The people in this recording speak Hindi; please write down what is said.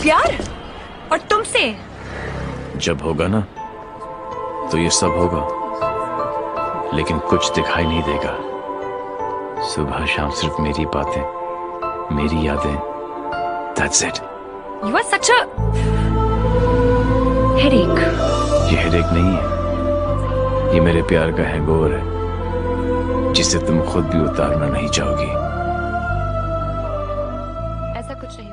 प्यार और तुमसे। जब होगा ना तो ये सब होगा लेकिन कुछ दिखाई नहीं देगा। सुबह शाम सिर्फ़ मेरी बातें मेरी यादें that's it you are such a headache ये हेडेक नहीं है। ये मेरे प्यार का है गोर है जिसे तुम खुद भी उतारना नहीं चाहोगी। ऐसा कुछ नहीं